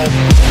Oh.